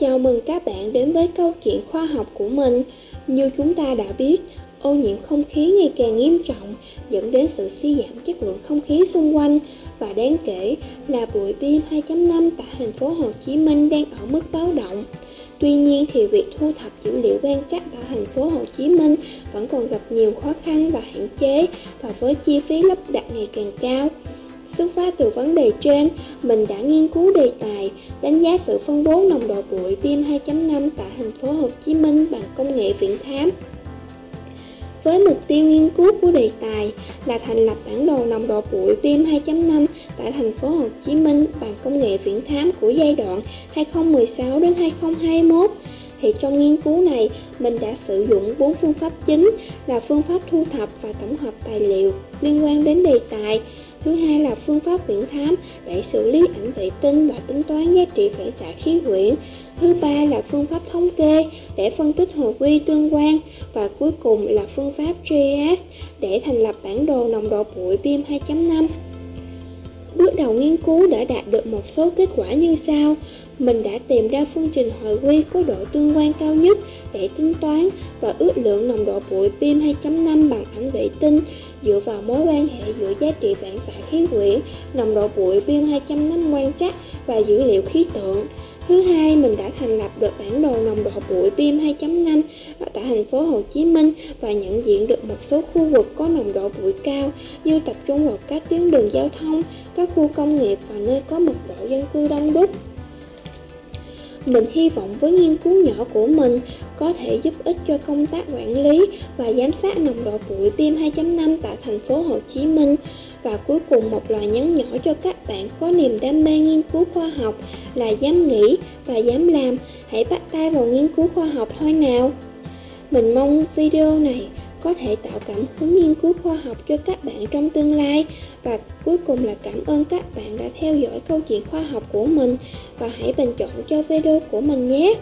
Chào mừng các bạn đến với câu chuyện khoa học của mình. Như chúng ta đã biết, ô nhiễm không khí ngày càng nghiêm trọng dẫn đến sự suy giảm chất lượng không khí xung quanh và đáng kể là bụi PM2.5 tại thành phố Hồ Chí Minh đang ở mức báo động. Tuy nhiên thì việc thu thập dữ liệu quan trắc tại thành phố Hồ Chí Minh vẫn còn gặp nhiều khó khăn và hạn chế và với chi phí lắp đặt ngày càng cao. Xuất phát từ vấn đề trên, mình đã nghiên cứu đề tài đánh giá sự phân bố nồng độ bụi PM2.5 tại thành phố Hồ Chí Minh bằng công nghệ viễn thám. Với mục tiêu nghiên cứu của đề tài là thành lập bản đồ nồng độ bụi PM2.5 tại thành phố Hồ Chí Minh bằng công nghệ viễn thám của giai đoạn 2016 đến 2021 thì trong nghiên cứu này, mình đã sử dụng bốn phương pháp chính là phương pháp thu thập và tổng hợp tài liệu liên quan đến đề tài Thứ hai là phương pháp viễn thám để xử lý ảnh vệ tinh và tính toán giá trị phản xạ khí quyển. Thứ ba là phương pháp thống kê để phân tích hồi quy tương quan và cuối cùng là phương pháp GIS để thành lập bản đồ nồng độ bụi PM2.5. Bước đầu nghiên cứu đã đạt được một số kết quả như sau. Mình đã tìm ra phương trình hồi quy có độ tương quan cao nhất để tính toán và ước lượng nồng độ bụi PM2.5 bằng ảnh vệ tinh dựa vào mối quan hệ giữa giá trị phản xạ khí quyển, nồng độ bụi PM2.5 quan trắc và dữ liệu khí tượng. Thứ hai, mình đã thành lập được bản đồ nồng độ bụi PM2.5 tại thành phố Hồ Chí Minh và nhận diện được một số khu vực có nồng độ bụi cao như tập trung vào các tuyến đường giao thông, các khu công nghiệp và nơi có mật độ dân cư đông đúc. Mình hy vọng với nghiên cứu nhỏ của mình có thể giúp ích cho công tác quản lý và giám sát nồng độ bụi PM2.5 tại thành phố Hồ Chí Minh. Và cuối cùng một lời nhắn nhỏ cho các bạn có niềm đam mê nghiên cứu khoa học là dám nghĩ và dám làm, hãy bắt tay vào nghiên cứu khoa học thôi nào. Mình mong video này có thể tạo cảm hứng nghiên cứu khoa học cho các bạn trong tương lai. Và cuối cùng là cảm ơn các bạn đã theo dõi câu chuyện khoa học của mình. Và hãy bình chọn cho video của mình nhé.